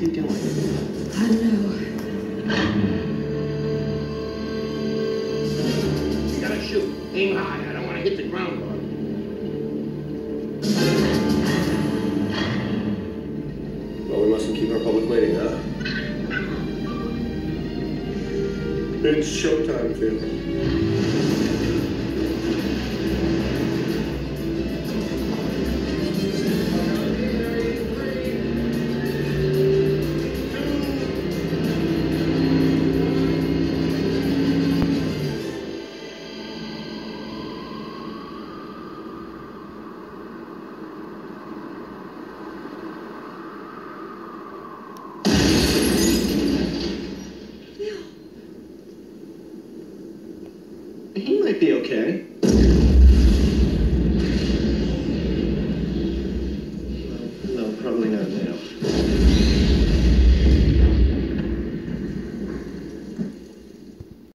is he doing? I don't know. You gotta shoot. Aim high. I don't want to hit the ground. Well, we mustn't keep our public waiting, huh? It's showtime, Phil. He might be okay.